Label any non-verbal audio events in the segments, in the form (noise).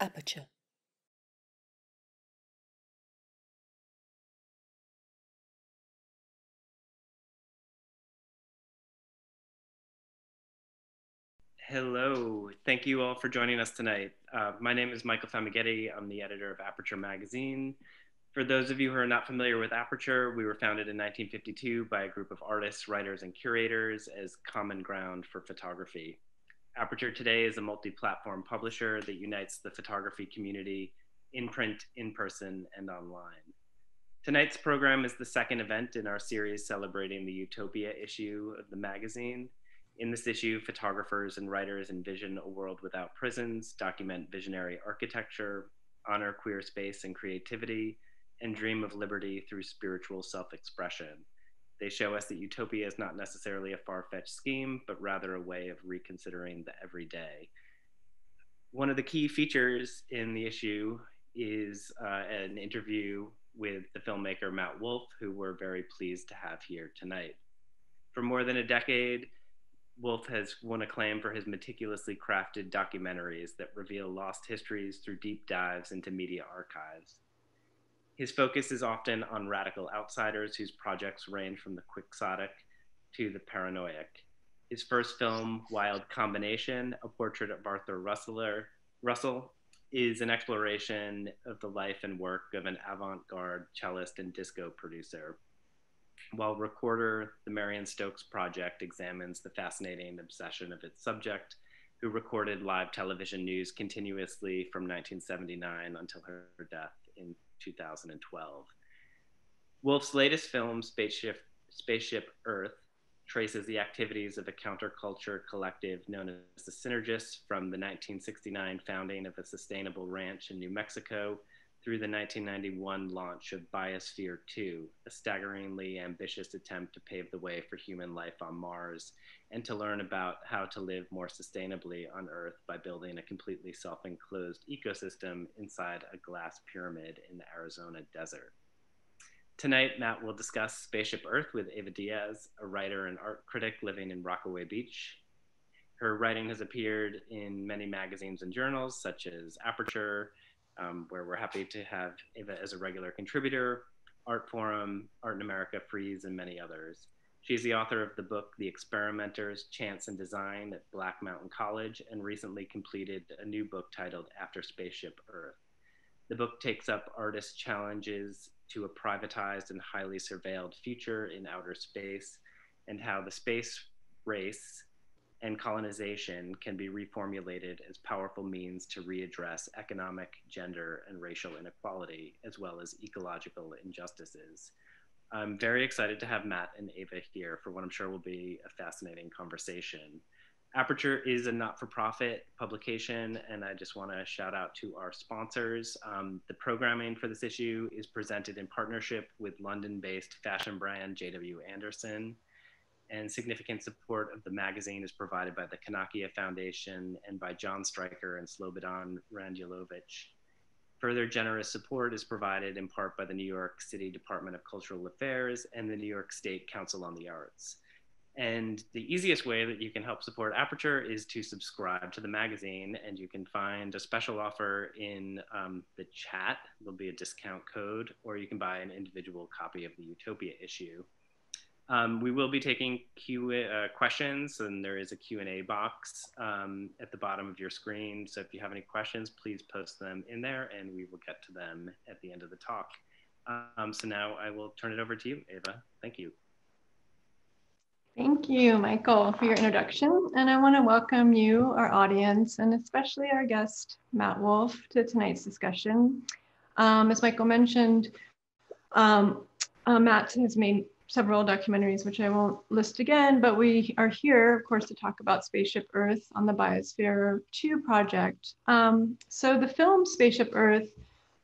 Aperture. Hello, thank you all for joining us tonight. Uh, my name is Michael Famighetti. I'm the editor of Aperture Magazine. For those of you who are not familiar with Aperture, we were founded in 1952 by a group of artists, writers, and curators as common ground for photography. Aperture today is a multi-platform publisher that unites the photography community in print, in person, and online. Tonight's program is the second event in our series celebrating the Utopia issue of the magazine. In this issue, photographers and writers envision a world without prisons, document visionary architecture, honor queer space and creativity, and dream of liberty through spiritual self-expression. They show us that utopia is not necessarily a far-fetched scheme, but rather a way of reconsidering the everyday. One of the key features in the issue is uh, an interview with the filmmaker Matt Wolf, who we're very pleased to have here tonight. For more than a decade, Wolf has won acclaim for his meticulously crafted documentaries that reveal lost histories through deep dives into media archives. His focus is often on radical outsiders whose projects range from the quixotic to the paranoid. His first film, Wild Combination, a portrait of Arthur Russler, Russell, is an exploration of the life and work of an avant-garde cellist and disco producer while Recorder, the Marion Stokes Project examines the fascinating obsession of its subject, who recorded live television news continuously from 1979 until her death in 2012. Wolf's latest film, Spaceship, Spaceship Earth, traces the activities of a counterculture collective known as the Synergists from the 1969 founding of a sustainable ranch in New Mexico through the 1991 launch of Biosphere 2, a staggeringly ambitious attempt to pave the way for human life on Mars and to learn about how to live more sustainably on Earth by building a completely self enclosed ecosystem inside a glass pyramid in the Arizona desert. Tonight, Matt will discuss Spaceship Earth with Eva Díaz, a writer and art critic living in Rockaway Beach. Her writing has appeared in many magazines and journals such as Aperture, um, where we're happy to have Eva as a regular contributor, Artforum, Art in America, Frieze, and many others. She's the author of the book, The Experimenters, Chance and Design at Black Mountain College, and recently completed a new book titled After Spaceship Earth. The book takes up artists' challenges to a privatized and highly surveilled future in outer space and how the space race and colonization can be reformulated as powerful means to readdress economic, gender, and racial inequality, as well as ecological injustices. I'm very excited to have Matt and Eva here for what I'm sure will be a fascinating conversation. Aperture is a not-for-profit publication, and I just want to shout out to our sponsors. Um, the programming for this issue is presented in partnership with London-based fashion brand JW Anderson and significant support of the magazine is provided by the Kanakia Foundation and by Jon Stryker and Slobodan Randjelović. Further generous support is provided in part by the New York City Department of Cultural Affairs and the New York State Council on the Arts. And the easiest way that you can help support Aperture is to subscribe to the magazine, and you can find a special offer in um, the chat. There'll be a discount code, or you can buy an individual copy of the Utopia issue. Um, we will be taking Q uh, questions and there is a Q&A box um, at the bottom of your screen. So if you have any questions, please post them in there and we will get to them at the end of the talk. Um, so now I will turn it over to you, Eva. Thank you. Thank you, Michael, for your introduction. And I want to welcome you, our audience, and especially our guest, Matt Wolf, to tonight's discussion. Um, as Michael mentioned, um, uh, Matt has made several documentaries, which I won't list again, but we are here, of course, to talk about Spaceship Earth on the Biosphere 2 project. Um, so the film Spaceship Earth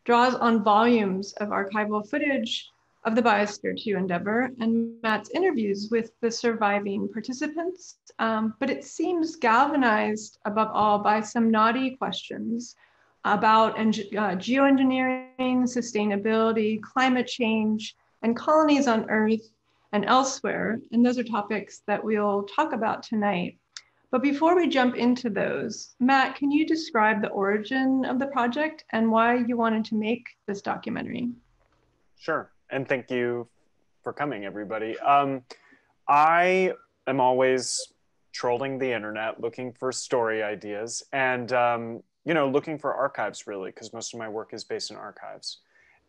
draws on volumes of archival footage of the Biosphere 2 endeavor and Matt's interviews with the surviving participants, um, but it seems galvanized above all by some knotty questions about uh, geoengineering, sustainability, climate change, and colonies on Earth and elsewhere. And those are topics that we'll talk about tonight. But before we jump into those, Matt, can you describe the origin of the project and why you wanted to make this documentary? Sure. And thank you for coming, everybody. Um, I am always trolling the internet looking for story ideas and, um, you know, looking for archives really, because most of my work is based in archives.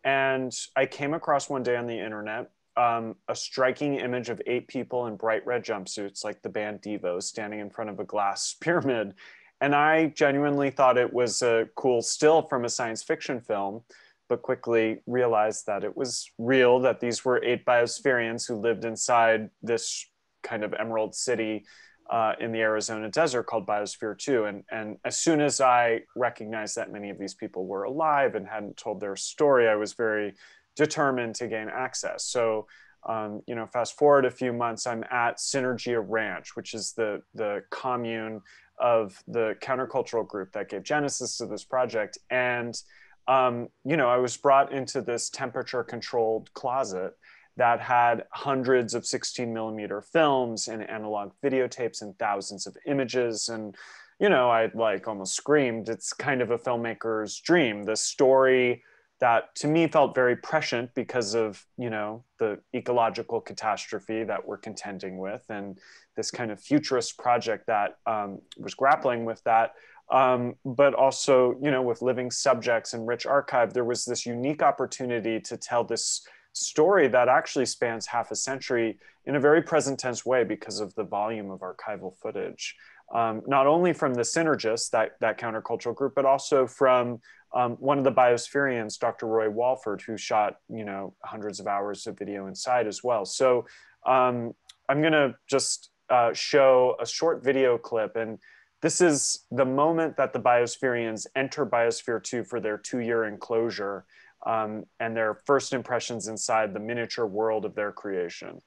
And I came across one day on the internet um, a striking image of eight people in bright red jumpsuits, like the band Devo, standing in front of a glass (laughs) pyramid. And I genuinely thought it was a cool still from a science fiction film but quickly realized that it was real, that these were eight biospherians who lived inside this kind of emerald city uh, in the Arizona desert called Biosphere 2. And, and as soon as I recognized that many of these people were alive and hadn't told their story, I was very determined to gain access. So, um, you know, fast forward a few months, I'm at Synergia Ranch, which is the, the commune of the countercultural group that gave genesis to this project. And um, you know, I was brought into this temperature controlled closet that had hundreds of 16 millimeter films and analog videotapes and thousands of images. And, you know, I like almost screamed, it's kind of a filmmaker's dream. The story that to me felt very prescient because of, you know, the ecological catastrophe that we're contending with and this kind of futurist project that um, was grappling with that. Um, but also you know with living subjects and rich archive there was this unique opportunity to tell this story that actually spans half a century in a very present tense way because of the volume of archival footage um, not only from the synergists that, that countercultural group but also from um, one of the biospherians dr roy walford who shot you know hundreds of hours of video inside as well so um, i'm going to just uh, show a short video clip and this is the moment that the biospherians enter Biosphere 2 for their two year enclosure um, and their first impressions inside the miniature world of their creation.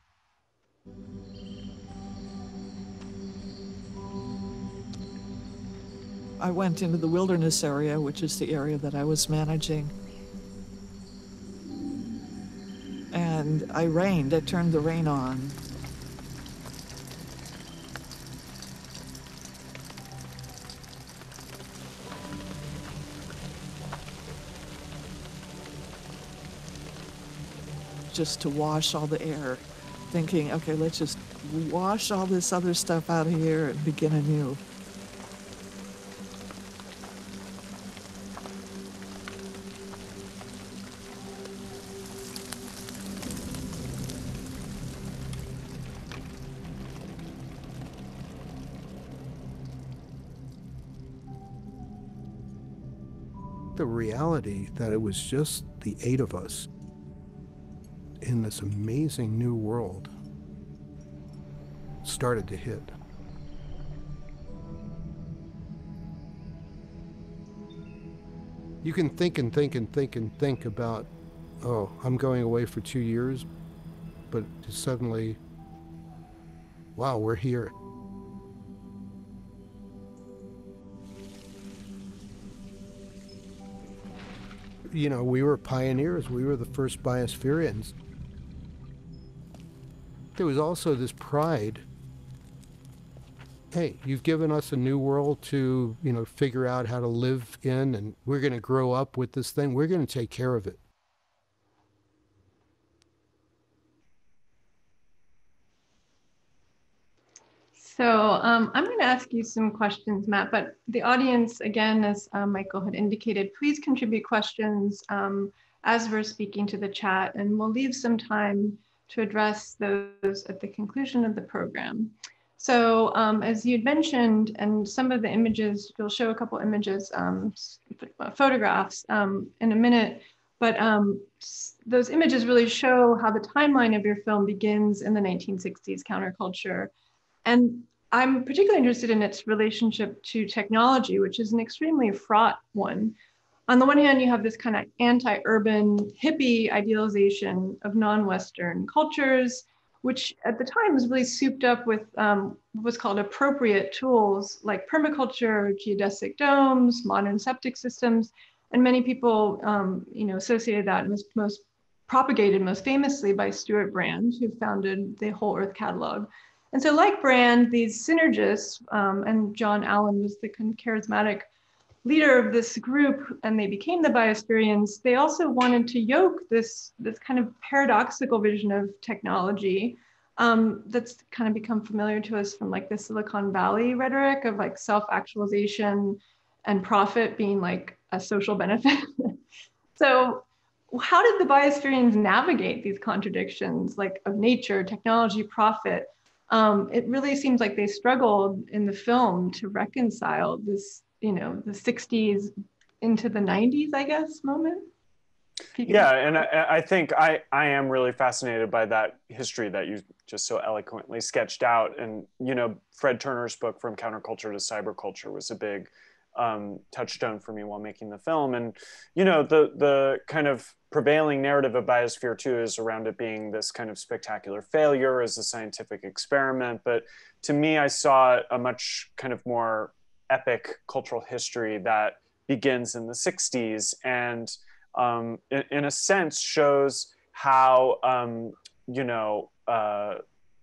I went into the wilderness area, which is the area that I was managing. And I rained, I turned the rain on. just to wash all the air, thinking, okay, let's just wash all this other stuff out of here and begin anew. The reality that it was just the eight of us in this amazing new world started to hit. You can think and think and think and think about, oh, I'm going away for two years, but suddenly, wow, we're here. You know, we were pioneers. We were the first biospherians there was also this pride. Hey, you've given us a new world to, you know, figure out how to live in, and we're going to grow up with this thing. We're going to take care of it. So um, I'm going to ask you some questions, Matt, but the audience, again, as uh, Michael had indicated, please contribute questions um, as we're speaking to the chat, and we'll leave some time to address those at the conclusion of the program. So um, as you'd mentioned, and some of the images, you'll show a couple images, um, photographs um, in a minute, but um, those images really show how the timeline of your film begins in the 1960s counterculture. And I'm particularly interested in its relationship to technology, which is an extremely fraught one on the one hand, you have this kind of anti-urban hippie idealization of non-Western cultures, which at the time was really souped up with um, what's called appropriate tools like permaculture, geodesic domes, modern septic systems, and many people, um, you know, associated that most, most propagated most famously by Stewart Brand, who founded the Whole Earth Catalog. And so, like Brand, these synergists, um, and John Allen was the charismatic leader of this group, and they became the Biospherians. They also wanted to yoke this, this kind of paradoxical vision of technology um, that's kind of become familiar to us from like the Silicon Valley rhetoric of like self actualization and profit being like a social benefit. (laughs) so, how did the Biospherians navigate these contradictions like of nature, technology, profit? Um, it really seems like they struggled in the film to reconcile this, you know, the 60s into the 90s, I guess, moment. Yeah, and I, I, think I, I am really fascinated by that history that you just so eloquently sketched out. And, you know, Fred Turner's book, From Counterculture to Cyberculture, was a big um, touchstone for me while making the film. And you know, the the kind of prevailing narrative of Biosphere 2 is around it being this kind of spectacular failure as a scientific experiment. But to me, I saw a much kind of more epic cultural history that begins in the 60s and um, in, in, a sense shows how um, you know uh,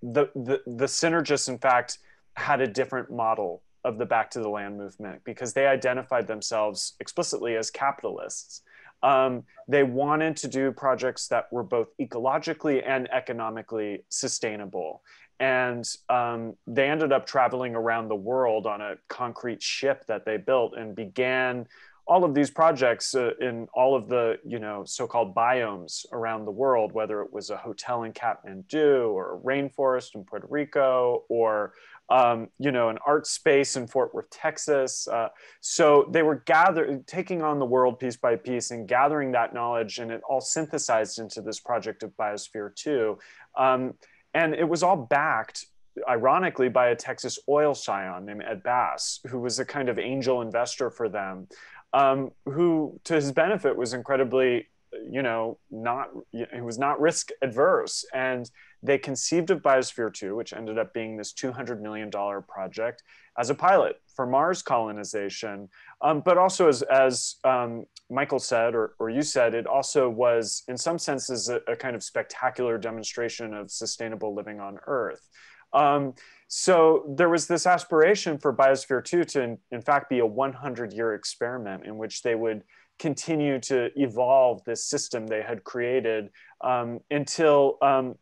the, the the synergists in fact had a different model of the Back to the Land movement because they identified themselves explicitly as capitalists. Um, they wanted to do projects that were both ecologically and economically sustainable. And um, they ended up traveling around the world on a concrete ship that they built and began all of these projects uh, in all of the you know so-called biomes around the world whether it was a hotel in kathmandu or a rainforest in puerto rico or um, you know, an art space in Fort Worth, Texas. Uh, so they were gathering, taking on the world piece by piece and gathering that knowledge, and it all synthesized into this project of Biosphere 2. Um, and it was all backed, ironically, by a Texas oil scion named Ed Bass, who was a kind of angel investor for them, um, who, to his benefit, was incredibly you know, not he was not risk adverse, and they conceived of Biosphere 2, which ended up being this $200 million project, as a pilot for Mars colonization. Um, but also, as, as um, Michael said, or, or you said, it also was, in some senses, a, a kind of spectacular demonstration of sustainable living on Earth. Um, so there was this aspiration for Biosphere 2 to, in, in fact, be a 100 year experiment in which they would continue to evolve this system they had created um, until um,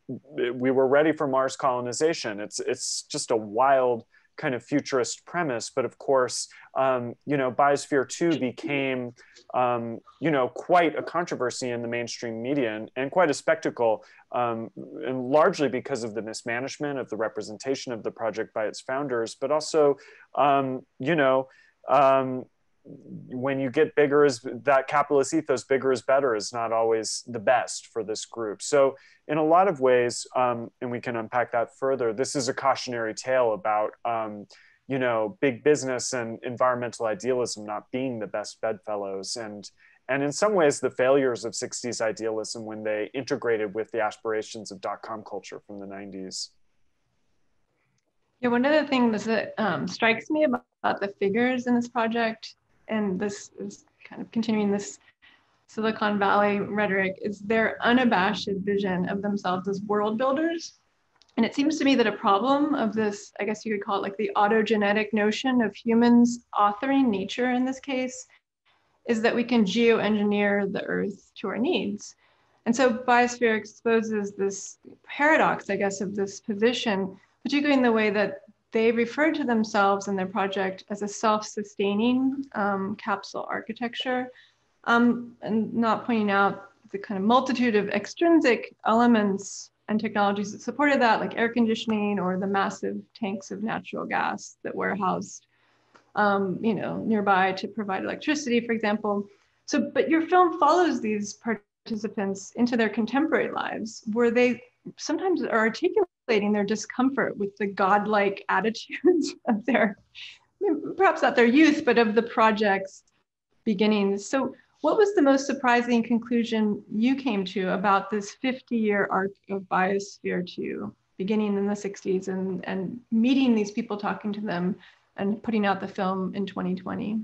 we were ready for Mars colonization. It's, it's just a wild kind of futurist premise, but of course, um, you know, Biosphere 2 became, um, you know, quite a controversy in the mainstream media and, and quite a spectacle, um, and largely because of the mismanagement of the representation of the project by its founders, but also, um, you know, um, when you get bigger is that capitalist ethos bigger is better is not always the best for this group. So in a lot of ways um, and we can unpack that further this is a cautionary tale about um, you know big business and environmental idealism not being the best bedfellows. And and in some ways the failures of 60s idealism when they integrated with the aspirations of dot-com culture from the 90s yeah, one of the things that um, strikes me about, about the figures in this project and this is kind of continuing this Silicon Valley rhetoric, is their unabashed vision of themselves as world builders. And it seems to me that a problem of this, I guess you could call it like the autogenetic notion of humans authoring nature in this case, is that we can geoengineer the earth to our needs. And so Biosphere exposes this paradox, I guess, of this position, particularly in the way that they refer to themselves and their project as a self-sustaining um, capsule architecture, um, and not pointing out the kind of multitude of extrinsic elements and technologies that supported that, like air conditioning or the massive tanks of natural gas that were housed, um, you know, nearby to provide electricity, for example. So, but your film follows these participants into their contemporary lives, where they sometimes are articulating their discomfort with the godlike (laughs) attitudes of their, perhaps not their youth, but of the project's beginnings. So, what was the most surprising conclusion you came to about this 50 year arc of Biosphere 2, beginning in the 60s and, and meeting these people, talking to them, and putting out the film in 2020?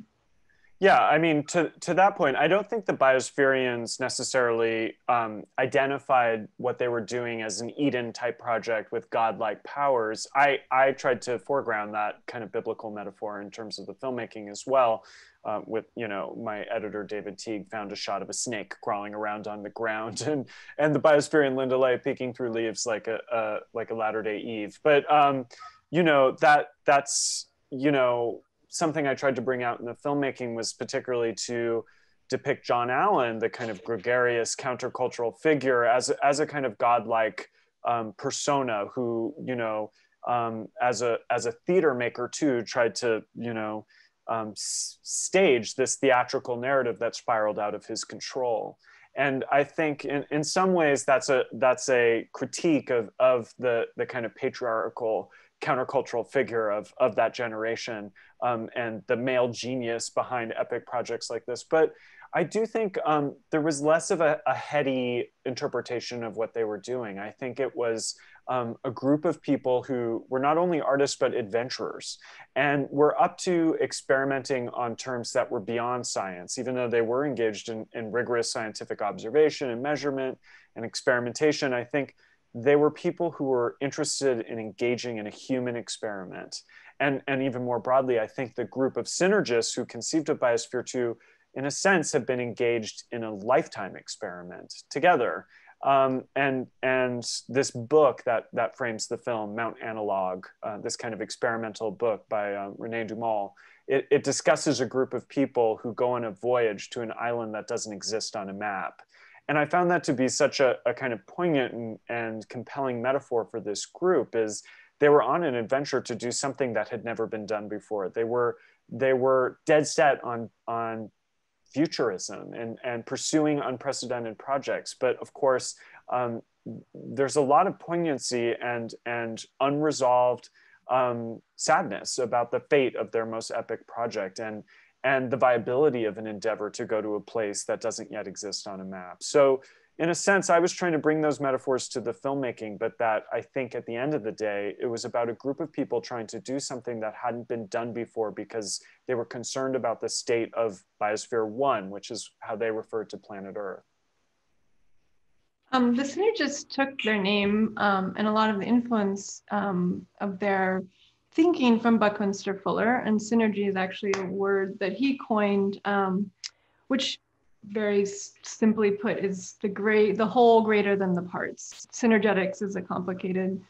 Yeah, I mean, to, to that point, I don't think the biospherians necessarily um, identified what they were doing as an Eden type project with godlike powers. I, I tried to foreground that kind of biblical metaphor in terms of the filmmaking as well. Uh, with you know my editor David Teague found a shot of a snake crawling around on the ground (laughs) and and the biospherian Linda Leigh peeking through leaves like a, a like a Latter Day Eve. But um, you know that that's you know something I tried to bring out in the filmmaking was particularly to depict John Allen, the kind of gregarious countercultural figure, as as a kind of godlike um, persona who, you know, um, as a as a theater maker too, tried to, you know, um, stage this theatrical narrative that spiraled out of his control. And I think in, in some ways that's a that's a critique of of the the kind of patriarchal countercultural figure of, of that generation um, and the male genius behind epic projects like this. But I do think um, there was less of a, a, heady interpretation of what they were doing. I think it was um, a group of people who were not only artists, but adventurers and were up to experimenting on terms that were beyond science, even though they were engaged in, in rigorous scientific observation and measurement and experimentation. I think they were people who were interested in engaging in a human experiment. And, and even more broadly, I think the group of synergists who conceived of Biosphere 2, in a sense, have been engaged in a lifetime experiment together. Um, and, and this book that, that frames the film, Mount Analog, uh, this kind of experimental book by uh, René Daumal, it, it discusses a group of people who go on a voyage to an island that doesn't exist on a map and I found that to be such a, a kind of poignant and, and, compelling metaphor for this group is they were on an adventure to do something that had never been done before. They were they were dead set on on futurism and, and pursuing unprecedented projects. But of course, um, there's a lot of poignancy and and unresolved um, sadness about the fate of their most epic project. And and the viability of an endeavor to go to a place that doesn't yet exist on a map. So, in a sense, I was trying to bring those metaphors to the filmmaking, but that I think at the end of the day, it was about a group of people trying to do something that hadn't been done before because they were concerned about the state of Biosphere 1, which is how they referred to planet Earth. Um, the synergists took their name um, and a lot of the influence um, of their thinking from Buckminster Fuller, and synergy is actually a word that he coined, um, which very simply put is the great, the whole greater than the parts. Synergetics is a complicated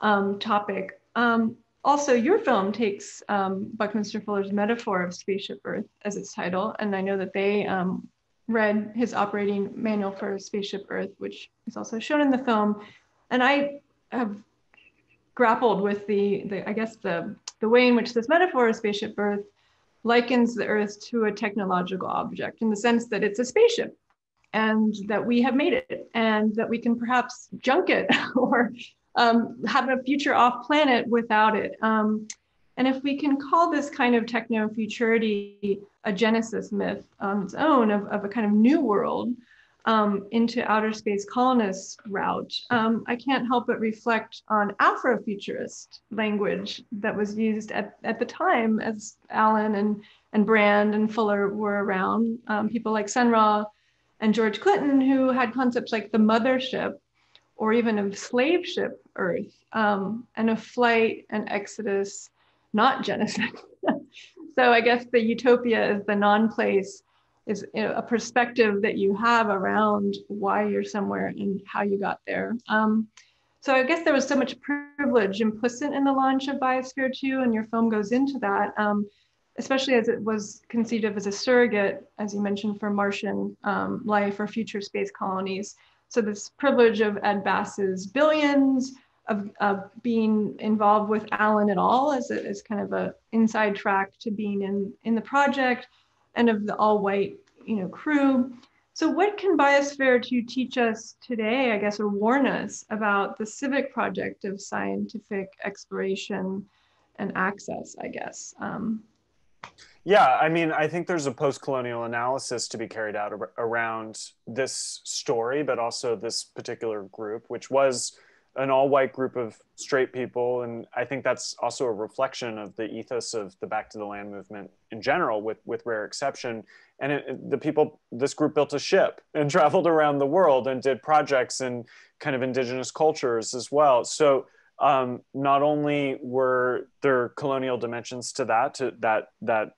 um, topic. Um, also, your film takes um, Buckminster Fuller's metaphor of Spaceship Earth as its title, and I know that they um, read his operating manual for Spaceship Earth, which is also shown in the film. And I have grappled with the, the I guess the, the way in which this metaphor of spaceship Earth likens the Earth to a technological object in the sense that it's a spaceship and that we have made it and that we can perhaps junk it (laughs) or um, have a future off planet without it. Um, and if we can call this kind of techno futurity a genesis myth on its own of, of a kind of new world, um, into outer space colonists route, um, I can't help but reflect on Afrofuturist language that was used at, at the time as Allen and, and Brand and Fuller were around. Um, people like Sun Ra and George Clinton, who had concepts like the mothership or even of slave ship Earth um, and a flight and exodus, not genocide. (laughs) so I guess the utopia is the non place is a perspective that you have around why you're somewhere and how you got there. Um, so I guess there was so much privilege implicit in the launch of Biosphere 2, and your film goes into that, um, especially as it was conceived of as a surrogate, as you mentioned, for Martian um, life or future space colonies. So this privilege of Ed Bass's billions, of, of being involved with Allen at all as, a, as kind of a inside track to being in, in the project, and of the all white, you know, crew. So what can Biosphere 2 teach us today, I guess, or warn us about the civic project of scientific exploration and access, I guess? Um, yeah, I mean, I think there's a post-colonial analysis to be carried out ar- around this story, but also this particular group, which was an all-white group of straight people, and I think that's also a reflection of the ethos of the Back to the Land movement in general, with with rare exception. And it, the people, this group built a ship and (laughs) traveled around the world and did projects in kind of indigenous cultures as well. So um, not only were there colonial dimensions to that, to that that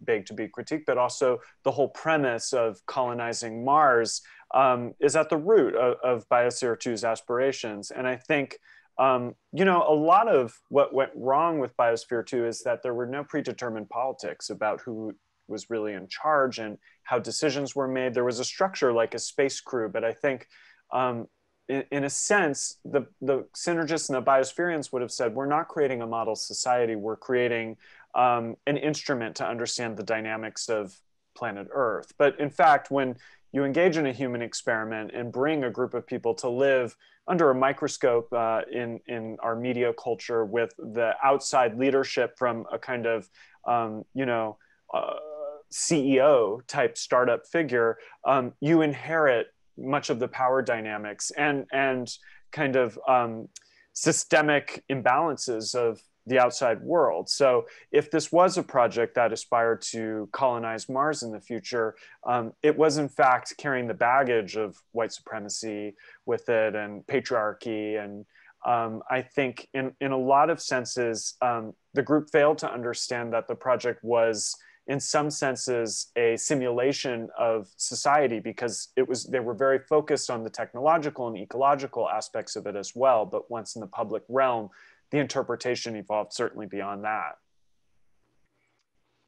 beg to be critiqued, but also the whole premise of colonizing Mars um, is at the root of, of Biosphere 2's aspirations. And I think, um, you know, a lot of what went wrong with Biosphere 2 is that there were no predetermined politics about who was really in charge and how decisions were made. There was a structure like a space crew, but I think um, in, in, a sense, the, the synergists and the biospherians would have said, we're not creating a model society, we're creating um, an instrument to understand the dynamics of planet Earth. But in fact, when you engage in a human experiment and bring a group of people to live under a microscope uh, in, in our media culture with the outside leadership from a kind of, um, you know, uh, CEO type startup figure, um, you inherit much of the power dynamics and, and kind of um, systemic imbalances of the outside world. So, if this was a project that aspired to colonize Mars in the future, um, it was in fact carrying the baggage of white supremacy with it and patriarchy. And um, I think, in, in a lot of senses, um, the group failed to understand that the project was in some senses a simulation of society because it was they were very focused on the technological and ecological aspects of it as well but once in the public realm the interpretation evolved certainly beyond that.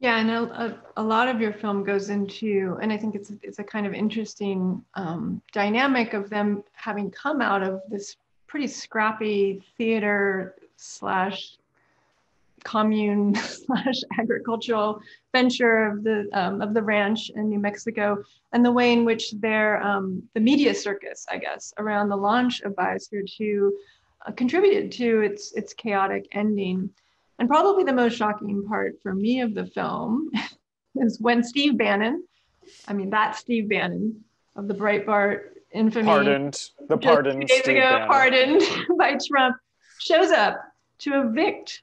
Yeah, and a, a, lot of your film goes into, and I think it's it's a kind of interesting um, dynamic of them having come out of this pretty scrappy theater slash commune (laughs) slash agricultural venture of the um, of the ranch in New Mexico, and the way in which their um, the media circus, I guess, around the launch of Biosphere Two contributed to its its chaotic ending. And probably the most shocking part for me of the film (laughs) is when Steve Bannon, I mean that Steve Bannon of the Breitbart infamy, pardoned the pardoned days Steve ago, Bannon. pardoned (laughs) by Trump, shows up to evict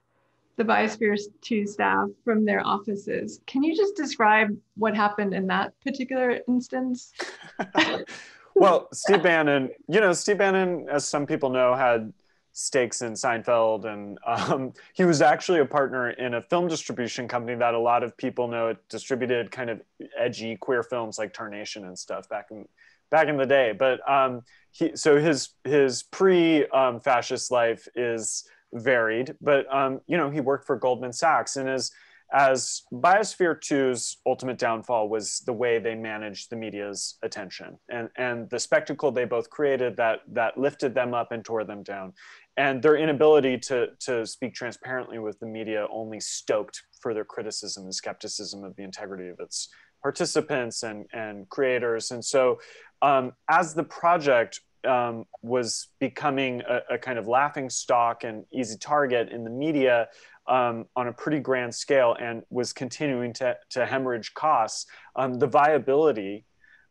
the Biosphere 2 staff from their offices. Can you just describe what happened in that particular instance? (laughs) well, Steve Bannon, you know, Steve Bannon, as some people know, had stakes in Seinfeld, and um, (laughs) he was actually a partner in a film distribution company that a lot of people know it distributed kind of edgy queer films like Tarnation and stuff back in back in the day. But um, he, so his his pre-fascist life is varied, but um, you know he worked for Goldman Sachs and as as Biosphere 2's ultimate downfall was the way they managed the media's attention and, and the spectacle they both created that, that lifted them up and tore them down and their inability to, to speak transparently with the media only stoked further criticism and skepticism of the integrity of its participants and, and creators. And so, um, as the project um, was becoming a, a, kind of laughing stock and easy target in the media um, on a pretty grand scale and was continuing to, to hemorrhage costs, um, the viability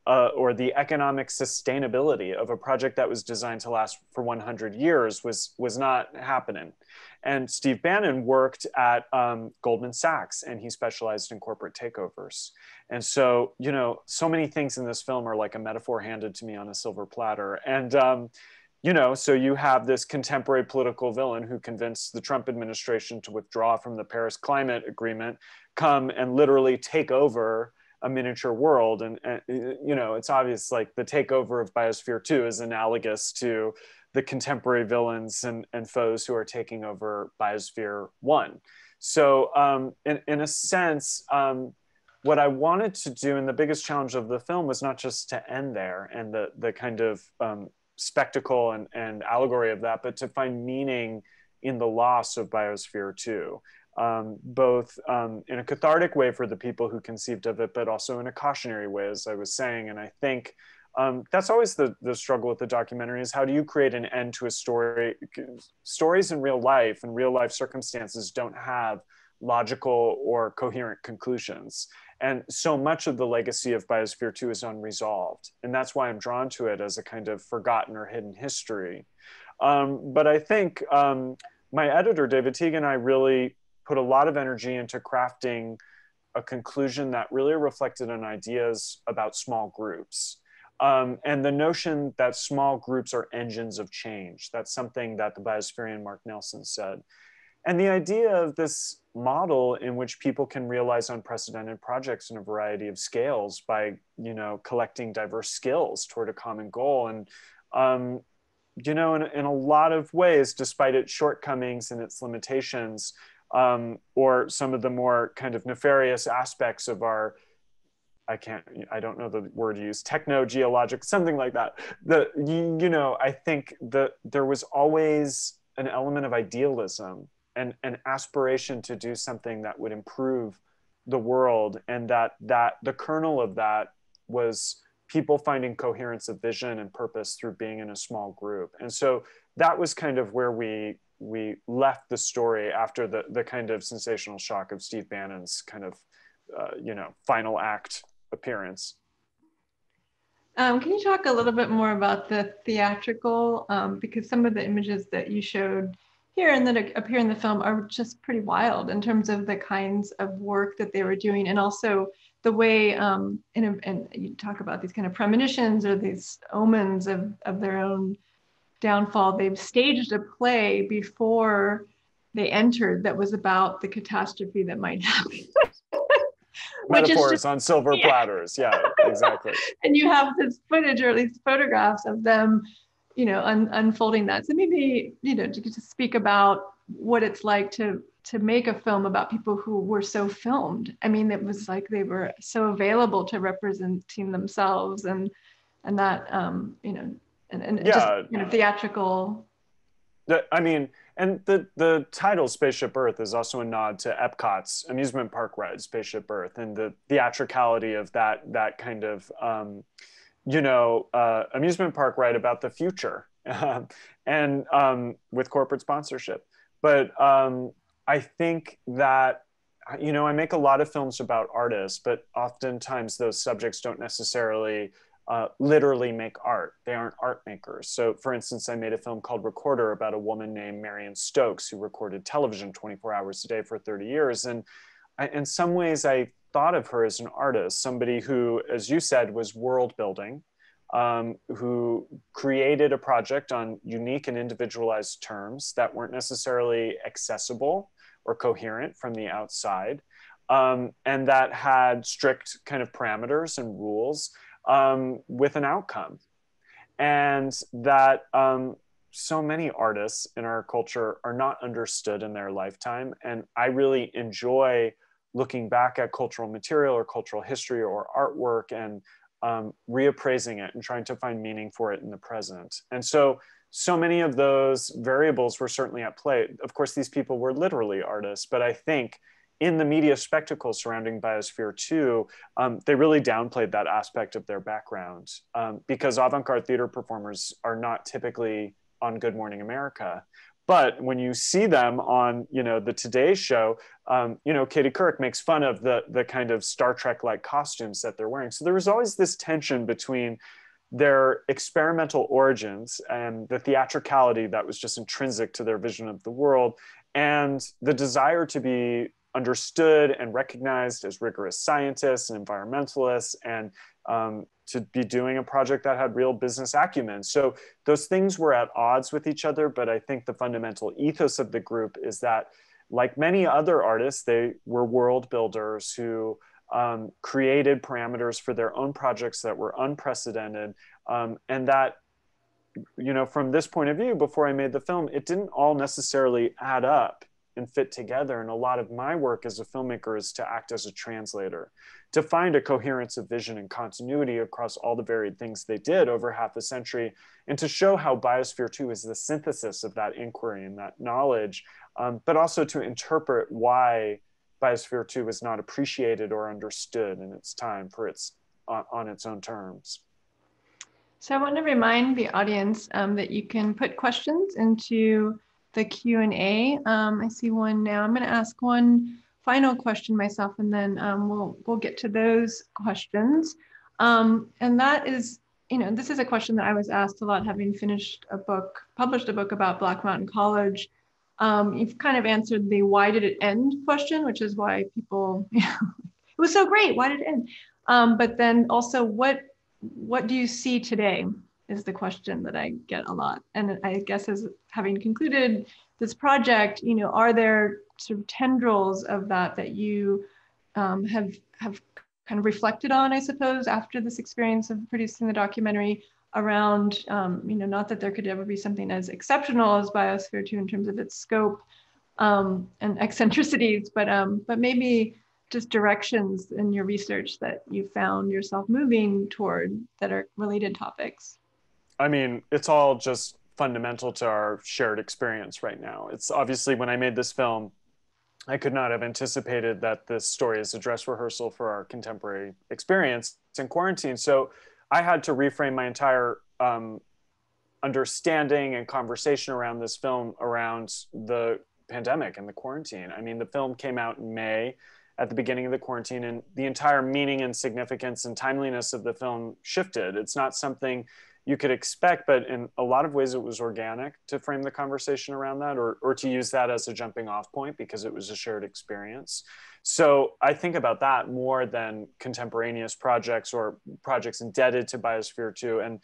uh, or the economic sustainability of a project that was designed to last for 100 years was was not happening. And Steve Bannon worked at um, Goldman Sachs, and he specialized in corporate takeovers. And so, you know, so many things in this film are like a metaphor handed to me on a silver platter. And um, you know, so you have this contemporary political villain who convinced the Trump administration to withdraw from the Paris Climate Agreement, come and literally take over a miniature world. And, and, you know it's obvious like the takeover of biosphere 2 is analogous to the contemporary villains and, and foes who are taking over biosphere 1 so um, in, in a sense um, what i wanted to do and the biggest challenge of the film was not just to end there and the, the kind of um, spectacle and, and allegory of that but to find meaning in the loss of biosphere 2 um, both um, in a cathartic way for the people who conceived of it, but also in a cautionary way, as I was saying. And I think um, that's always the, the struggle with the documentary is how do you create an end to a story? Stories in real life and real life circumstances don't have logical or coherent conclusions. And so much of the legacy of Biosphere 2 is unresolved. And that's why I'm drawn to it as a kind of forgotten or hidden history. Um, but I think um, my editor, David Teague, and I really put a lot of energy into crafting a conclusion that really reflected on ideas about small groups. Um, and the notion that small groups are engines of change. That's something that the biospherian Mark Nelson said. And the idea of this model in which people can realize unprecedented projects in a variety of scales by, you know, collecting diverse skills toward a common goal. And, um, you know, in, in a lot of ways, despite its shortcomings and its limitations, um, or some of the more kind of nefarious aspects of our I can't, I don't know the word used, techno geologic, something like that. The, you, you know, I think that there was always an element of idealism and an aspiration to do something that would improve the world. And that, that the kernel of that was people finding coherence of vision and purpose through being in a small group. And so that was kind of where we, we left the story after the, the kind of sensational shock of Steve Bannon's kind of, uh, you know, final act appearance. Um, can you talk a little bit more about the theatrical? Um, because some of the images that you showed here and that appear in the film are just pretty wild in terms of the kinds of work that they were doing and also the way, um, and, and you talk about these kind of premonitions or these omens of, of their own downfall. They've staged a play before they entered that was about the catastrophe that might happen. (laughs) metaphors just, on silver yeah. platters. Yeah, exactly. (laughs) and you have this footage or at least photographs of them, you know, un- unfolding that. So maybe, you know, to, to speak about what it's like to to make a film about people who were so filmed. I mean, it was like they were so available to representing themselves and and that um, you know, and, yeah. just you know, theatrical. I mean, and the, the title Spaceship Earth is also a nod to Epcot's amusement park ride, Spaceship Earth, and the theatricality of that, that kind of, um, you know, uh, amusement park ride about the future (laughs) and um, with corporate sponsorship. But um, I think that, you know, I make a lot of films about artists, but oftentimes those subjects don't necessarily uh, literally make art. They aren't art makers. So, for instance, I made a film called Recorder about a woman named Marion Stokes who recorded television 24 hours a day for 30 years. And I, in some ways, I thought of her as an artist, somebody who, as you said, was world building, um, who created a project on unique and individualized terms that weren't necessarily accessible or coherent from the outside. Um, and that had strict kind of parameters and rules um, with an outcome. And that um, so many artists in our culture are not understood in their lifetime. And I really enjoy looking back at cultural material or cultural history or artwork and um, reappraising it and trying to find meaning for it in the present. And so, so many of those variables were certainly at play. Of course, these people were literally artists, but I think in the media spectacle surrounding Biosphere 2, um, they really downplayed that aspect of their background um, because avant garde theater performers are not typically on Good Morning America. But when you see them on, you know, the Today Show, um, you know, Katie Couric makes fun of the the kind of Star Trek-like costumes that they're wearing. So there was always this tension between their experimental origins and the theatricality that was just intrinsic to their vision of the world, and the desire to be understood and recognized as rigorous scientists and environmentalists and um, to be doing a project that had real business acumen. So those things were at odds with each other, but I think the fundamental ethos of the group is that like many other artists, they were world builders who um, created parameters for their own projects that were unprecedented um, and that you know from this point of view before i made the film it didn't all necessarily add up and fit together. And a lot of my work as a filmmaker is to act as a translator, to find a coherence of vision and continuity across all the varied things they did over half a century, and to show how Biosphere 2 is the synthesis of that inquiry and that knowledge, um, but also to interpret why Biosphere 2 was not appreciated or understood in its time for its on, on its own terms. So I want to remind the audience um, that you can put questions into the Q&A. Um, I see one now. I'm going to ask one final question myself, and then um, we'll, we'll get to those questions. Um, and that is, you know, this is a question that I was asked a lot having finished a book, published a book about Black Mountain College. Um, you've kind of answered the why did it end question, which is why people, (laughs) you know, it was so great, why did it end? Um, but then also what what do you see today is the question that I get a lot. And I guess as having concluded this project, you know, are there sort of tendrils of that that you um, have have kind of reflected on, I suppose, after this experience of producing the documentary around, um, you know, not that there could ever be something as exceptional as Biosphere 2 in terms of its scope um, and eccentricities, but um, but maybe just directions in your research that you found yourself moving toward that are related topics. I mean, it's all just fundamental to our shared experience right now. It's obviously when I made this film, I could not have anticipated that this story is a dress rehearsal for our contemporary experience in quarantine. So I had to reframe my entire um, understanding and conversation around this film around the pandemic and the quarantine. I mean, the film came out in May at the beginning of the quarantine, and the entire meaning and significance and timeliness of the film shifted. It's not something you could expect, but in a lot of ways it was organic to frame the conversation around that or, or to use that as a jumping off point because it was a shared experience. So I think about that more than contemporaneous projects or projects indebted to Biosphere 2. And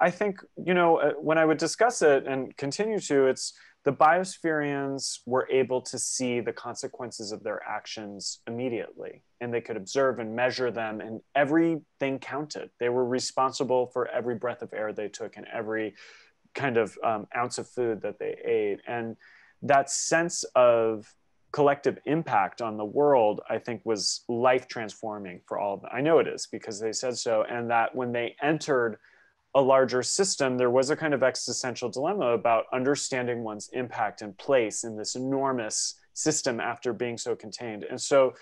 I think, you know, uh, when I would discuss it and continue to, it's the biospherians were able to see the consequences of their actions immediately and they could observe and measure them and everything counted. They were responsible for every breath of air they took and every kind of um, ounce of food that they ate. And that sense of collective impact on the world i think was life transforming for all of them. I know it is because they said so and that when they entered a larger system, there was a kind of existential dilemma about understanding one's impact and place in this enormous system after being so contained. And so,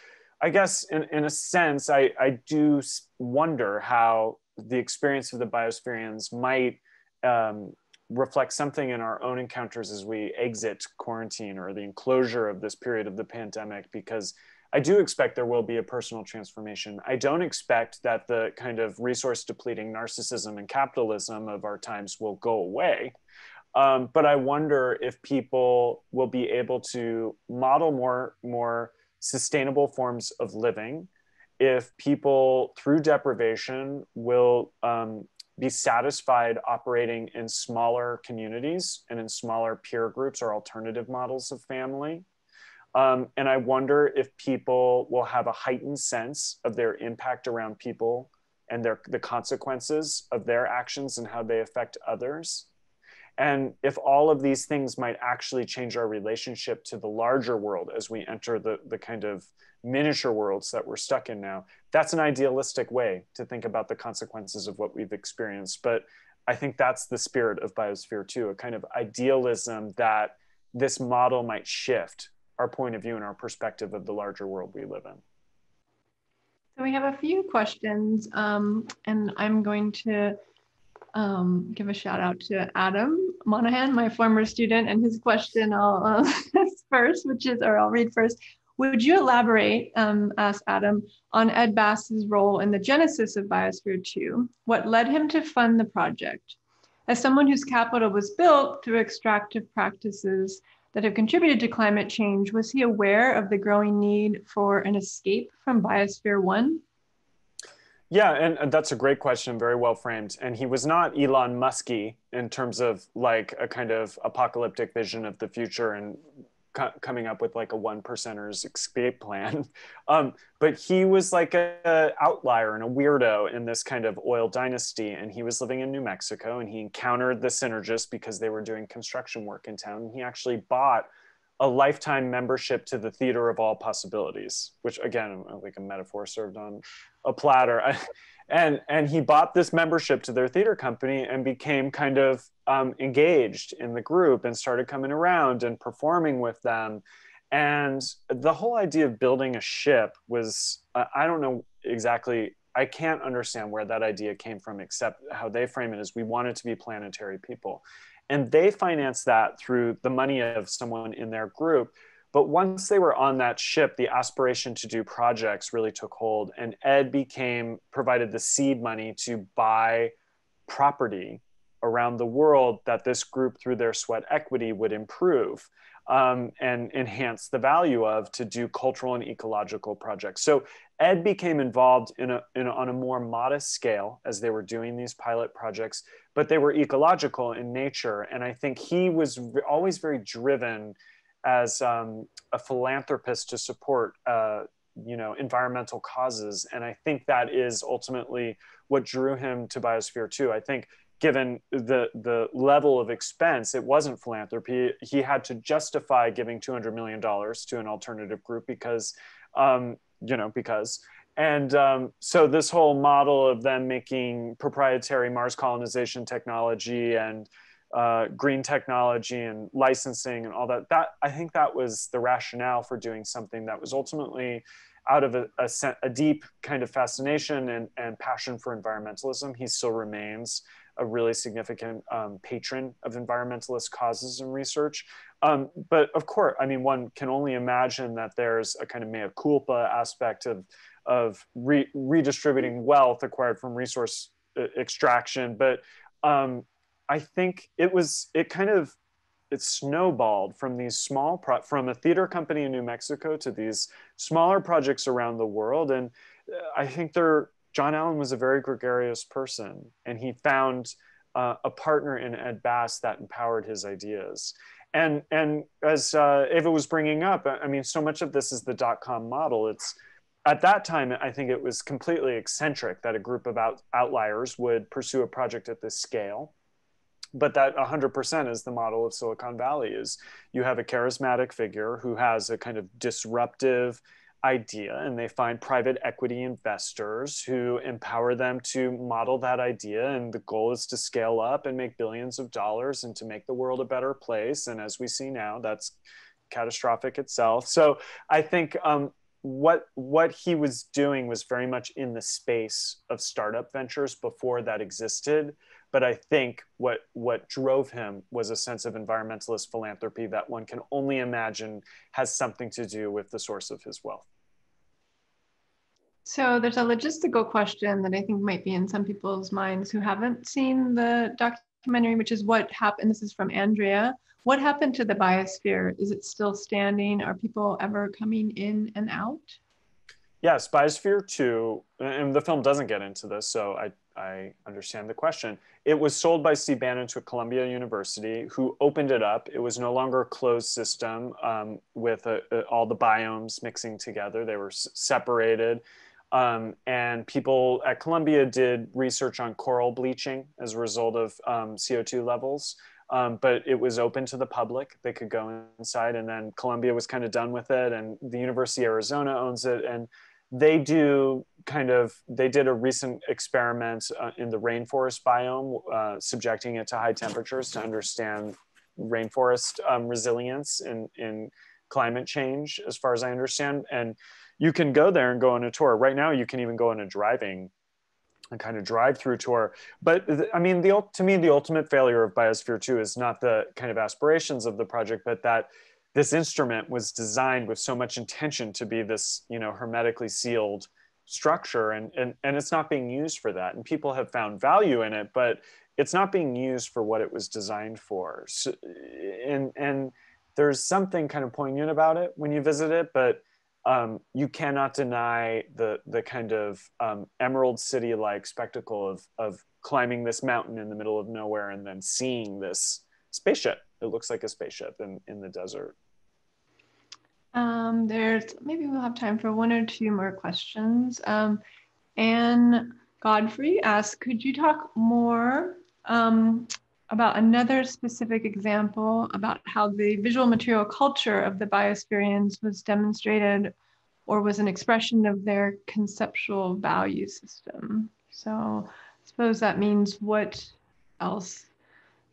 I guess in, in a sense, I, I do wonder how the experience of the biospherians might um, reflect something in our own encounters as we exit quarantine or the enclosure of this period of the pandemic, because I do expect there will be a personal transformation. I don't expect that the kind of resource depleting narcissism and capitalism of our times will go away. Um, but I wonder if people will be able to model more, more sustainable forms of living, if people through deprivation will um, be satisfied operating in smaller communities and in smaller peer groups or alternative models of family um, and I wonder if people will have a heightened sense of their impact around people and their, the consequences of their actions and how they affect others. And if all of these things might actually change our relationship to the larger world as we enter the, the kind of miniature worlds that we're stuck in now, that's an idealistic way to think about the consequences of what we've experienced. But I think that's the spirit of Biosphere 2, a kind of idealism that this model might shift our point of view and our perspective of the larger world we live in. So we have a few questions, um, and I'm going to um, give a shout out to Adam Monahan, my former student, and his question I'll uh, (laughs) first, which is, or I'll read first. Would you elaborate, um, asked Adam, on Ed Bass's role in the genesis of Biosphere 2? What led him to fund the project? As someone whose capital was built through extractive practices that have contributed to climate change, was he aware of the growing need for an escape from Biosphere 1? Yeah, and that's a great question, very well framed. And he was not Elon Musky in terms of like a kind of apocalyptic vision of the future and co- coming up with like a one percenters escape plan. (laughs) Um, but he was like a, outlier and a weirdo in this kind of oil dynasty. And he was living in New Mexico and he encountered the synergists because they were doing construction work in town. And he actually bought a lifetime membership to the theater of all possibilities, which again, like a metaphor served on a platter. (laughs) and and he bought this membership to their theater company and became kind of um, engaged in the group and started coming around and performing with them. And the whole idea of building a ship was uh, i don't know exactly i can't understand where that idea came from except how they frame it is we wanted to be planetary people. And they financed that through the money of someone in their group but once they were on that ship, the aspiration to do projects really took hold. And Ed became, provided the seed money to buy property around the world that this group, through their sweat equity, would improve um, and enhance the value of to do cultural and ecological projects. So Ed became involved in a, in a, on a more modest scale as they were doing these pilot projects, but they were ecological in nature. And I think he was always very driven as um, a philanthropist to support uh, you know environmental causes. And i think that is ultimately what drew him to biosphere 2 i think given the the level of expense it wasn't philanthropy. He had to justify giving 200 million dollars to an alternative group because um, you know because and um, so this whole model of them making proprietary mars colonization technology and uh, green technology and licensing and all that that i think that was the rationale for doing something that was ultimately out of a, a, a deep kind of fascination and, and, passion for environmentalism. He still remains a really significant um, patron of environmentalist causes and research. Um, but of course i mean one can only imagine that there's a kind of mea culpa aspect of of re- redistributing wealth acquired from resource uh, extraction. But um, I think it was it kind of it snowballed from these small pro- from a theater company in New Mexico to these smaller projects around the world. And uh, I think there John Allen was a very gregarious person and he found uh, a partner in Ed Bass that empowered his ideas. And and as uh, Eva was bringing up I mean so much of this is the dot com model. It's at that time I think it was completely eccentric that a group of out, outliers would pursue a project at this scale but that 100% is the model of silicon valley is you have a charismatic figure who has a kind of disruptive idea and they find private equity investors who empower them to model that idea. And the goal is to scale up and make billions of dollars and to make the world a better place. And as we see now that's catastrophic itself. So i think um, what what he was doing was very much in the space of startup ventures before that existed but I think what what drove him was a sense of environmentalist philanthropy that one can only imagine has something to do with the source of his wealth. So there's a logistical question that I think might be in some people's minds who haven't seen the documentary, which is what happened. This is from Andrea. What happened to the biosphere? Is it still standing? Are people ever coming in and out? Yes, Biosphere 2, and the film doesn't get into this, so I I understand the question. It was sold by Steve Bannon to Columbia University, who opened it up. It was no longer a closed system um, with a, a, all the biomes mixing together. They were s- separated. Um, and people at Columbia did research on coral bleaching as a result of um, CO2 levels. Um, but it was open to the public. They could go inside, and then Columbia was kind of done with it, and the University of Arizona owns it, and they do kind of they did a recent experiment uh, in the rainforest biome uh, subjecting it to high temperatures to understand rainforest um, resilience in, in climate change as far as i understand. And you can go there and go on a tour. Right now you can even go on a driving a kind of drive through tour. But i mean the to me the ultimate failure of biosphere 2 is not the kind of aspirations of the project but that this instrument was designed with so much intention to be this you know hermetically sealed structure and, and and it's not being used for that. And people have found value in it but it's not being used for what it was designed for. So, and and there's something kind of poignant about it when you visit it but um, you cannot deny the the kind of um, emerald city like spectacle of of climbing this mountain in the middle of nowhere and then seeing this spaceship. It looks like a spaceship in in the desert um, there's maybe we'll have time for one or two more questions. Um, Anne Godfrey asks, could you talk more um, about another specific example about how the visual material culture of the Biospherians was demonstrated or was an expression of their conceptual value system? So I suppose that means what else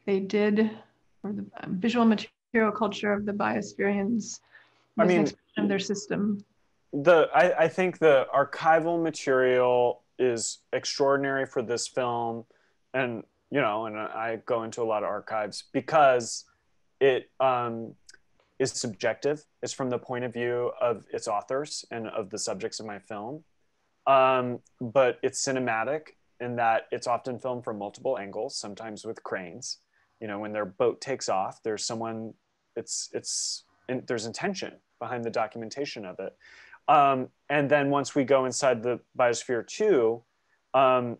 they did or the visual material culture of the Biospherians I mean, of their system. The I, I think the archival material is extraordinary for this film, and you know, and I go into a lot of archives because it um, is subjective. It's from the point of view of its authors and of the subjects of my film, um, but it's cinematic in that it's often filmed from multiple angles, sometimes with cranes. You know, when their boat takes off, there's someone. It's it's and there's intention behind the documentation of it. Um, and then once we go inside the biosphere two, um,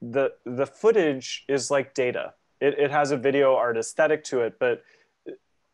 the the footage is like data. It, it has a video art aesthetic to it, but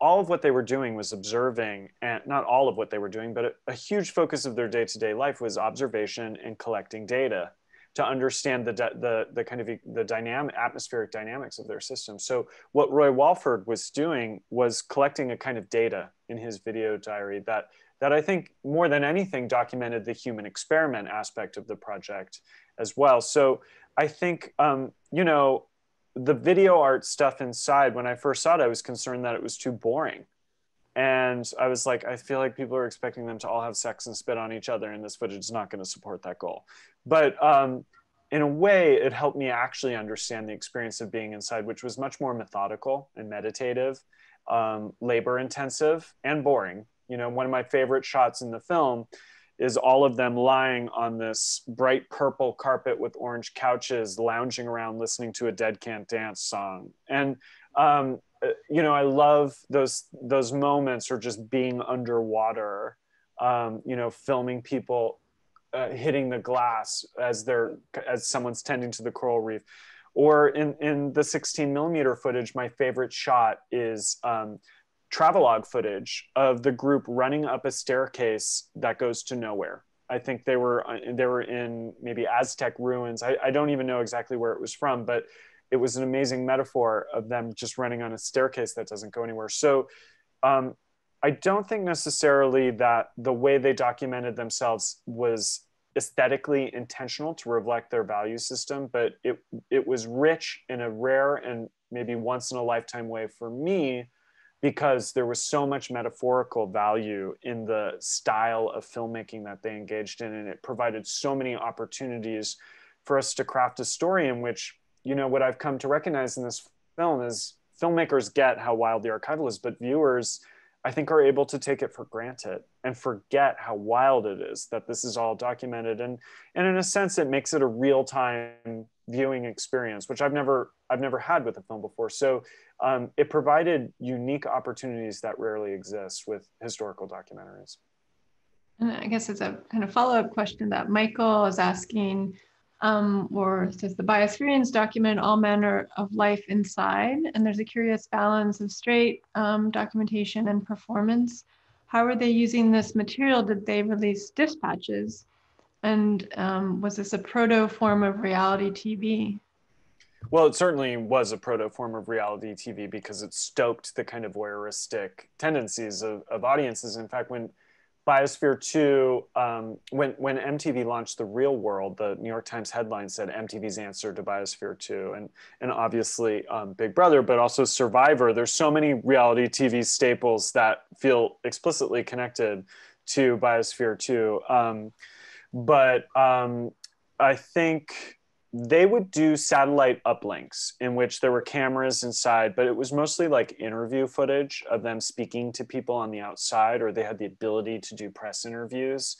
all of what they were doing was observing, and not all of what they were doing, but a, a huge focus of their day to day life was observation and collecting data to understand the, the, the kind of the dynamic atmospheric dynamics of their system. So what Roy Walford was doing was collecting a kind of data in his video diary that that I think more than anything documented the human experiment aspect of the project as well. So I think um, you know the video art stuff inside. When I first saw it, I was concerned that it was too boring. And I was like, I feel like people are expecting them to all have sex and spit on each other, and this footage is not going to support that goal but um, in a way, it helped me actually understand the experience of being inside, which was much more methodical and meditative, um, labor intensive, and boring. You know, one of my favorite shots in the film is all of them lying on this bright purple carpet with orange couches, lounging around listening to a Dead Can Dance song. And um, uh, you know, I love those those moments, or just being underwater. Um, you know, filming people uh, hitting the glass as they're as someone's tending to the coral reef or in in the 16 millimeter footage my favorite shot is um, travelogue footage of the group running up a staircase that goes to nowhere i think they were uh, they were in maybe aztec ruins I, I don't even know exactly where it was from but it was an amazing metaphor of them just running on a staircase that doesn't go anywhere. So um, I don't think necessarily that the way they documented themselves was aesthetically intentional to reflect their value system, but it it was rich in a rare and maybe once in a lifetime way for me because there was so much metaphorical value in the style of filmmaking that they engaged in and it provided so many opportunities for us to craft a story in which you know what I've come to recognize in this film is filmmakers get how wild the archival is but viewers I think are able to take it for granted and forget how wild it is that this is all documented and and in a sense it makes it a real time viewing experience which I've never I've never had with a film before so um, it provided unique opportunities that rarely exist with historical documentaries. And I guess it's a kind of follow-up question that Michael is asking um, or says the Biospherians document all manner of life inside, and there's a curious balance of straight um, documentation and performance. How are they using this material? Did they release dispatches? And um, was this a proto form of reality TV? Well, it certainly was a proto form of reality TV because it stoked the kind of voyeuristic tendencies of, of audiences. In fact, when Biosphere 2, um, when, when MTV launched The Real World, the New York Times headline said MTV's answer to Biosphere 2. And, and obviously um, Big Brother, but also Survivor. There's so many reality TV staples that feel explicitly connected to Biosphere 2. Um, but um, I think they would do satellite uplinks in which there were cameras inside, but it was mostly like interview footage of them speaking to people on the outside, or they had the ability to do press interviews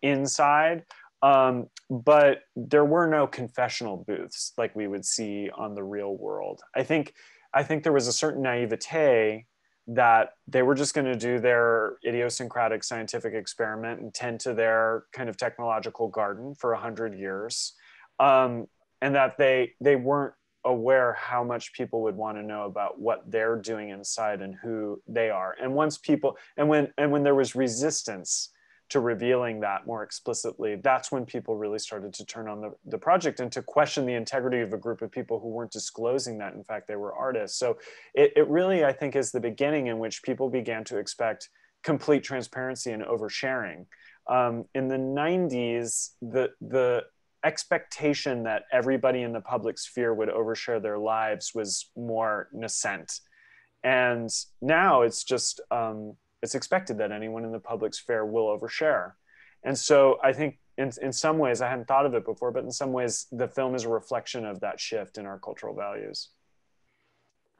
inside. Um, but there were no confessional booths like we would see on the real world. I think I think there was a certain naivete that they were just going to do their idiosyncratic scientific experiment and tend to their kind of technological garden for a hundred years. Um, and that they they weren't aware how much people would want to know about what they're doing inside and who they are. And once people and when and when there was resistance to revealing that more explicitly that's when people really started to turn on the, the project and to question the integrity of a group of people who weren't disclosing that. In fact they were artists. So it, it really i think is the beginning in which people began to expect complete transparency and oversharing. Um, in the 90s the the expectation that everybody in the public sphere would overshare their lives was more nascent. And now it's just, um, it's expected that anyone in the public sphere will overshare. And so I think in, in some ways, I hadn't thought of it before, but in some ways, the film is a reflection of that shift in our cultural values.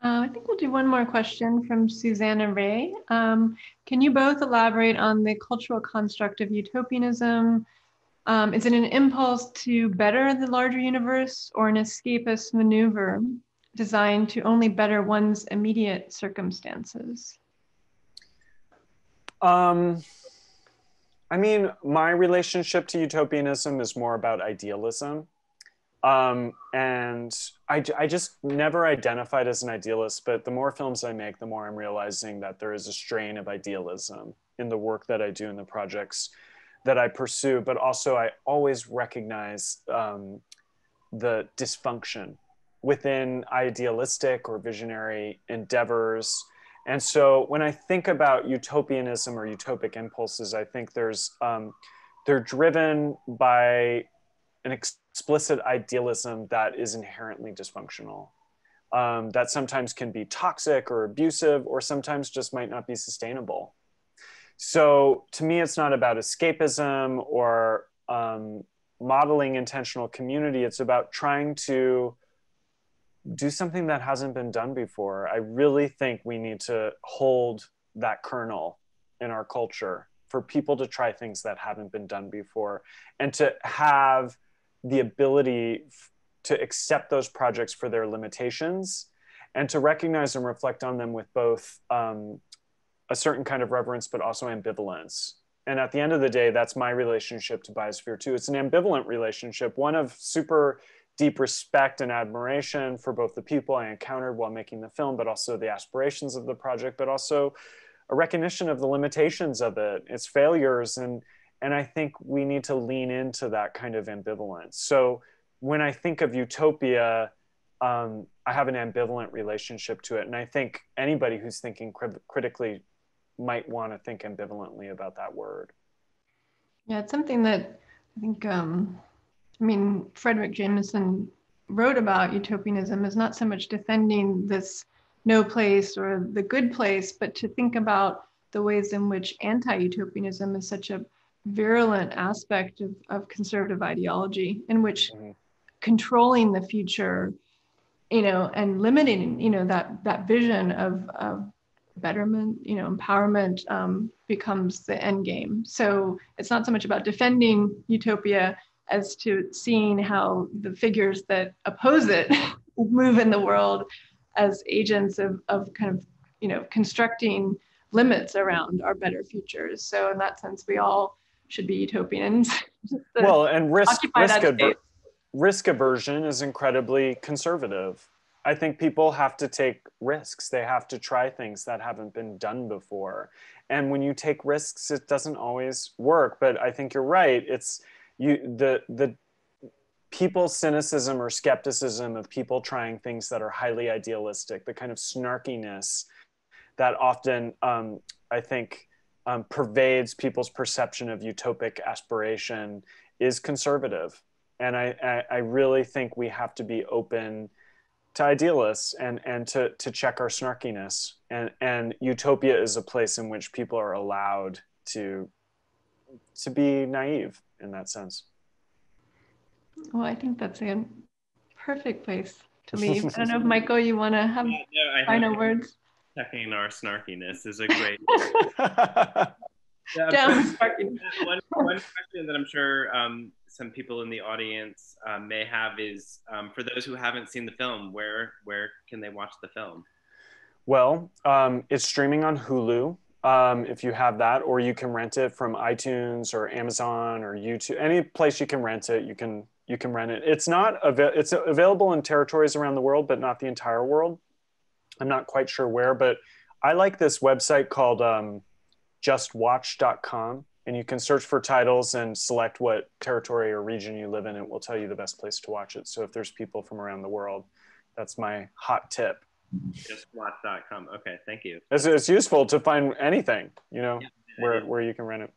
Uh, I think we'll do one more question from Susanna Ray. Um, can you both elaborate on the cultural construct of utopianism, Um, is it an impulse to better the larger universe or an escapist maneuver designed to only better one's immediate circumstances? Um, I mean, my relationship to utopianism is more about idealism. Um, and I, I just never identified as an idealist, but the more films I make, the more I'm realizing that there is a strain of idealism in the work that I do in the projects that I pursue. But also, I always recognize um, the dysfunction within idealistic or visionary endeavors. And so when I think about utopianism or utopic impulses, I think there's um, they're driven by an explicit idealism that is inherently dysfunctional. Um, that sometimes can be toxic or abusive, or sometimes just might not be sustainable. So to me, it's not about escapism or um, modeling intentional community. It's about trying to do something that hasn't been done before. I really think we need to hold that kernel in our culture for people to try things that haven't been done before and to have the ability to accept those projects for their limitations and to recognize and reflect on them with both um, a certain kind of reverence but also ambivalence and at the end of the day that's my relationship to biosphere 2 it's an ambivalent relationship one of super deep respect and admiration for both the people i encountered while making the film but also the aspirations of the project but also a recognition of the limitations of it its failures and and I think we need to lean into that kind of ambivalence. So when I think of utopia, um, I have an ambivalent relationship to it. And I think anybody who's thinking crit- critically might want to think ambivalently about that word. Yeah, it's something that I think, um, I mean, Fredric Jameson wrote about utopianism is not so much defending this no place or the good place, but to think about the ways in which anti utopianism is such a virulent aspect of, of conservative ideology in which mm-hmm. controlling the future you know and limiting you know that that vision of, of betterment you know empowerment um, becomes the end game so it's not so much about defending utopia as to seeing how the figures that oppose it (laughs) move in the world as agents of, of kind of you know constructing limits around our better futures so in that sense we all should be utopians. (laughs) well, and risk risk, aver- risk aversion is incredibly conservative. I think people have to take risks. They have to try things that haven't been done before. And when you take risks, it doesn't always work. But I think you're right. It's you the the people's cynicism or skepticism of people trying things that are highly idealistic, the kind of snarkiness that often um, I think um, pervades people's perception of utopic aspiration is conservative. And I, I, I, really think we have to be open to idealists and, and to, to check our snarkiness. And, and utopia is a place in which people are allowed to, to be naive in that sense. Well, I think that's a perfect place to (laughs) leave. I don't know if Michael, you want to have yeah, no, final words checking our snarkiness is a (laughs) great. (laughs) yeah, Down one, one question that I'm sure um, some people in the audience uh, may have is um, for those who haven't seen the film, where where can they watch the film? Well, um, it's streaming on Hulu. Um, if you have that, or you can rent it from iTunes or Amazon or YouTube, any place you can rent it, you can you can rent it. It's not av- it's available in territories around the world, but not the entire world. I'm not quite sure where, but I like this website called um, justwatch.com. And you can search for titles and select what territory or region you live in. It will tell you the best place to watch it. So if there's people from around the world, that's my hot tip. Justwatch.com. Okay, thank you. It's, it's useful to find anything, you know, yeah, where, where you can rent it.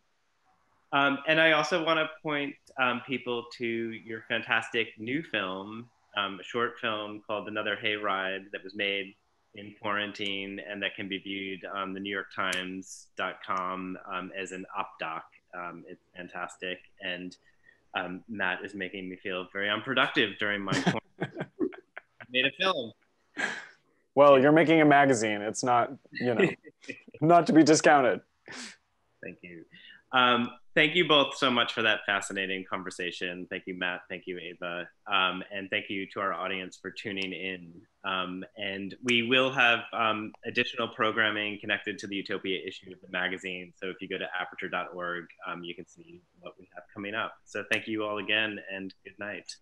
Um, and I also want to point um, people to your fantastic new film, um, a short film called Another Hayride that was made in quarantine and that can be viewed on the New York Times.com um, as an op doc. Um, it's fantastic. And um, Matt is making me feel very unproductive during my quarantine. (laughs) I made a film. Well, you're making a magazine. It's not, you know, (laughs) not to be discounted. Thank you. Um, thank you both so much for that fascinating conversation. Thank you, Matt. Thank you, Eva. Um, and thank you to our audience for tuning in. Um, and we will have um, additional programming connected to the Utopia issue of the magazine. So if you go to aperture.org, um, you can see what we have coming up. So thank you all again and good night.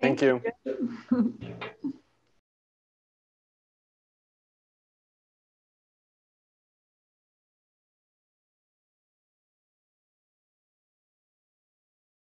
Thank, thank you. you. (laughs)